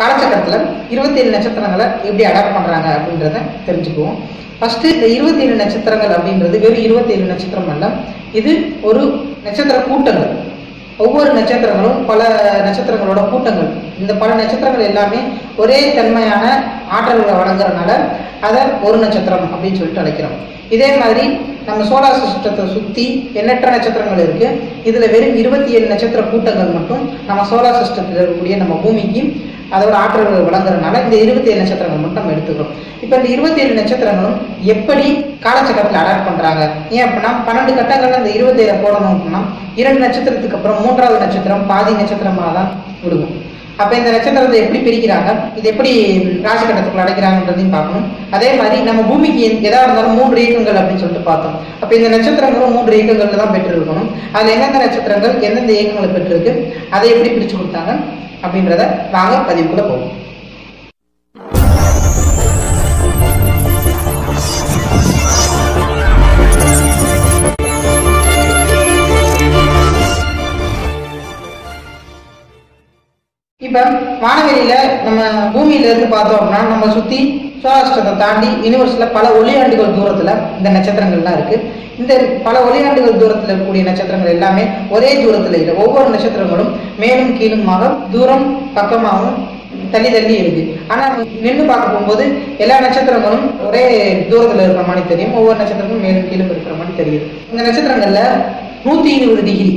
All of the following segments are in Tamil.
காலச்சக்கரத்தில் இருபத்தேழு நட்சத்திரங்களை எப்படி அடாப்ட் பண்ணுறாங்க அப்படின்றத தெரிஞ்சுக்குவோம். ஃபஸ்ட்டு இந்த இருபத்தேழு நட்சத்திரங்கள் அப்படின்றது வெறும் இருபத்தேழு நட்சத்திரம் அல்ல. இது ஒரு நட்சத்திர கூட்டங்கள். ஒவ்வொரு நட்சத்திரங்களும் பல நட்சத்திரங்களோட கூட்டங்கள். இந்த பல நட்சத்திரங்கள் எல்லாமே ஒரே தன்மையான ஆற்றல்களை வழங்குறதுனால அதை ஒரு நட்சத்திரம் அப்படின்னு சொல்லிட்டு அழைக்கிறோம். இதே மாதிரி நம்ம சோலார் சிஸ்டத்தை சுற்றி எண்ணற்ற நட்சத்திரங்கள் இருக்குது இதில் வெறும் இருபத்தி ஏழு நட்சத்திர கூட்டங்கள் மட்டும் நம்ம சோலார் சிஸ்டத்தில் இருக்கக்கூடிய நம்ம பூமிக்கு அதோட ஆற்றல்கள் வழங்குறதுனால இந்த இருபத்தி ஏழு நட்சத்திரங்கள் மட்டும் நம்ம எடுத்துக்கிறோம். இப்போ இந்த இருபத்தி ஏழு நட்சத்திரங்களும் எப்படி காலச்சக்கரத்தில் அடாப்ட் பண்றாங்க? ஏன் அப்படின்னா பன்னெண்டு கட்டங்கள்ல இந்த இருபத்தி ஏழு போடணும் அப்படின்னா இரண்டு நட்சத்திரத்துக்கு அப்புறம் மூன்றாவது நட்சத்திரம் பாதி நட்சத்திரமாக தான் விடுவோம் அப்ப இந்த நட்சத்திரத்தை எப்படி பிரிக்கிறாங்க? இது எப்படி ராசிகட்டத்துக்குள்ள அடைக்கிறாங்கன்றதையும் பார்க்கணும். அதே மாதிரி நம்ம பூமிக்கு எதா இருந்தாலும் மூன்று இயக்கங்கள் அப்படின்னு சொல்லிட்டு பார்த்தோம். அப்ப இந்த நட்சத்திரங்களும் மூன்று இயக்கங்கள்ல தான் பெற்றிருக்கணும். அதுல எந்தெந்த நட்சத்திரங்கள் எந்தெந்த இயக்கங்களை பெற்றிருக்கு? அதை எப்படி பிரிச்சு கொடுத்தாங்க? அப்படின்றத வாங்க பதிவுக்குள்ள போவோம். இப்ப வானவெளியில நம்ம பூமியில இருந்து பார்த்தோம் அப்படின்னா நம்ம சுத்தி சோழாஷ்டத்தை தாண்டி யூனிவர்ஸ்ல பல ஒளியாண்டுகள் தூரத்துல இந்த நட்சத்திரங்கள்லாம் இருக்கு. இந்த பல ஒளியாண்டுகள் தூரத்தில் இருக்கக்கூடிய நட்சத்திரங்கள் எல்லாமே ஒரே தூரத்தில் இல்லை. ஒவ்வொரு நட்சத்திரங்களும் மேலும் கீழுமாக தூரம் பக்கமாகவும் தள்ளி தள்ளி இருக்கு. ஆனா நின்று பார்க்க போகும்போது எல்லா நட்சத்திரங்களும் ஒரே தூரத்துல இருக்கிற மாதிரி தெரியும். ஒவ்வொரு நட்சத்திரமும் மேலும் கீழும் இருக்கிற மாதிரி தெரியுது. இந்த நட்சத்திரங்கள்ல நூத்தி இருபது டிகிரி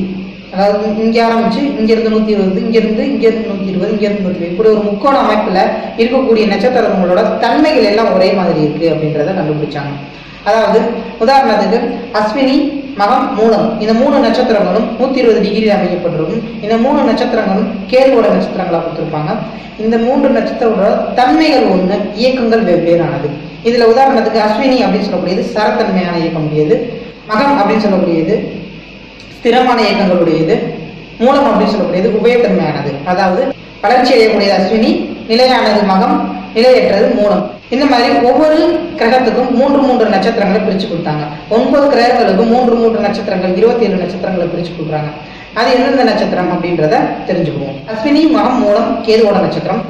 அதாவது இங்க ஆரம்பிச்சு இங்க இருந்து நூத்தி இருபது இங்க இருந்து இங்க இருந்து நூத்தி இருபது இங்க இருந்து நூத்தி இப்படி ஒரு முக்கோண அமைப்புல இருக்கக்கூடிய நட்சத்திரங்களோட தன்மைகள் எல்லாம் ஒரே மாதிரி இருக்கு அப்படின்றத கண்டுபிடிச்சாங்க. அதாவது உதாரணத்துக்கு அஸ்வினி மகம் மூலம். இந்த மூணு நட்சத்திரங்களும் நூத்தி இருபது டிகிரி அமைக்கப்பட்டிருக்கும். இந்த மூணு நட்சத்திரங்களும் கேள்வோட நட்சத்திரங்களா கொடுத்திருப்பாங்க. இந்த மூன்று நட்சத்திரங்களோட தன்மைகள் ஒண்ணு இயக்கங்கள் வெவ்வேறானது. இதுல உதாரணத்துக்கு அஸ்வினி அப்படின்னு சொல்லக்கூடியது சரத்தன்மையான இயக்கம் உடையது. மகம் அப்படின்னு சொல்லக்கூடியது ஸ்திரமான இயக்கங்களுடையது மூலம் அப்படின்னு சொல்லக்கூடியது உபயத்தன்மையானது. அதாவது வளர்ச்சி அடையக்கூடியது அஸ்வினி நிலையானது மகம் நிலையற்றது மூலம். இந்த மாதிரி ஒவ்வொரு கிரகத்துக்கும் மூன்று மூன்று நட்சத்திரங்களை பிரிச்சு கொடுத்தாங்க. ஒன்பது கிரகங்களுக்கு மூன்று மூன்று நட்சத்திரங்கள் இருபத்தி ஏழு நட்சத்திரங்களை பிரிச்சு கொடுக்குறாங்க. அது எந்தெந்த நட்சத்திரம் அப்படின்றத தெரிஞ்சுக்குவோம். அஸ்வினி மகம் மூலம் கேதுவோட நட்சத்திரம்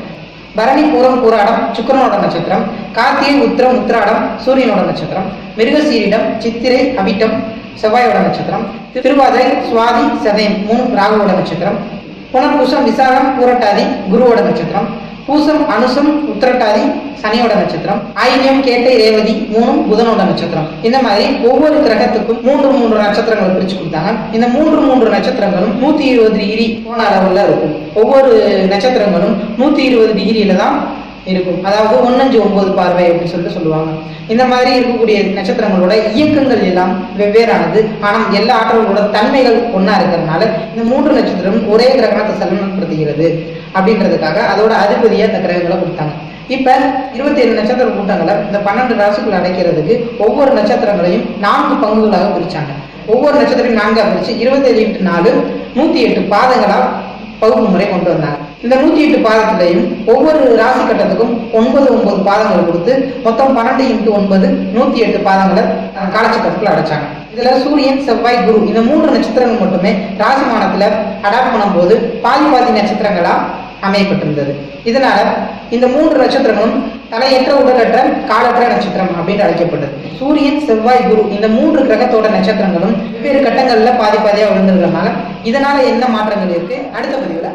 பரணி பூரம் பூராடம் சுக்கிரனோட நட்சத்திரம் கார்த்திகை உத்திரம் உத்திராடம் சூரியனோட நட்சத்திரம் மிருகசீரிடம் சித்திரை அவிட்டம் செவ்வாயோட நட்சத்திரம் திருவாதிரை சுவாதி சதயம் மூணு ராகுவோட நட்சத்திரம் புனர்பூசம் விசாகம் பூரட்டாதி குருவோட நட்சத்திரம் பூசம் அனுசம் உத்திரட்டாதி சனியோட நட்சத்திரம் ஆயில்யம் கேட்டை ரேவதி மூணும் புதனோட நட்சத்திரம். இந்த மாதிரி ஒவ்வொரு கிரகத்துக்கும் மூன்று மூன்று நட்சத்திரங்களை பிரிச்சு கொடுத்தாங்க. இந்த மூன்று மூன்று நட்சத்திரங்களும் நூத்தி இருபது டிகிரி கோண அளவுல இருக்கும். ஒவ்வொரு நட்சத்திரங்களும் நூத்தி இருபது டிகிரியில தான் இருக்கும். அதாவது ஒன்னஞ்சு ஒன்பது பார்வை அப்படின்னு சொல்லிட்டு சொல்லுவாங்க. இந்த மாதிரி இருக்கக்கூடிய நட்சத்திரங்களோட இயக்கங்கள் எல்லாம் வெவ்வேறானது. ஆனால் எல்லா ஆற்றல்களோட தன்மைகள் ஒண்ணா இருக்கிறதுனால இந்த மூன்று நட்சத்திரம் ஒரே கிரகணத்தை சலனப்படுத்துகிறது அப்படின்றதுக்காக அதோட அதிபதியா அந்த கிரகங்களை கொடுத்தாங்க இப்ப இருபத்தி ஏழு நட்சத்திர கூட்டங்களை இந்த பன்னெண்டு ராசிக்குள்ள அடைக்கிறதுக்கு ஒவ்வொரு நட்சத்திரங்களையும் நான்கு பங்குகளாக பிரிச்சாங்க. ஒவ்வொரு நட்சத்திரம் நான்காக பிரிச்சு இருபத்தேழு இன்ட்டு நாலு நூத்தி எட்டு பாதங்களா பகுப்பு முறை கொண்டு வந்தாங்க. இந்த நூத்தி எட்டு பாதத்திலையும் ஒவ்வொரு ராசி கட்டத்துக்கும் ஒன்பது ஒன்பது பாதங்கள் கொடுத்து மொத்தம் பன்னெண்டு இன்ட்டு ஒன்பது நூத்தி எட்டு பாதங்களை அஹ், அடைச்சாங்க. இதுல சூரியன் செவ்வாய் குரு இந்த மூன்று நட்சத்திரங்கள் மட்டுமே ராசிமானத்துல அடாப்ட் பண்ணும்போது பாதி பாதி நட்சத்திரங்களா அமையப்பட்டிருந்தது. இதனால இந்த மூன்று நட்சத்திரங்களும் தலையற்ற உடலற்ற காலற்ற நட்சத்திரம் அப்படின்னு அழைக்கப்பட்டது. சூரியன் செவ்வாய் குரு இந்த மூன்று கிரகத்தோட நட்சத்திரங்களும் வெவ்வேறு கட்டங்களில் பாதி பாதியாக விழுந்திருக்கிறதுனால இதனால என்ன மாற்றங்கள் இருக்கு? அடுத்த பதிவுல